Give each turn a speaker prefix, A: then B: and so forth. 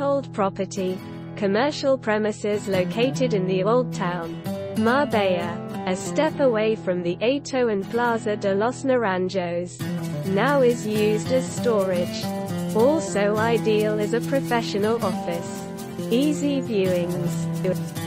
A: freehold property, commercial premises located in the Old Town, Marbella, a step away from the Ayto and Plaza de los Naranjos. Now is used as storage. Also ideal as a professional office. Easy viewings.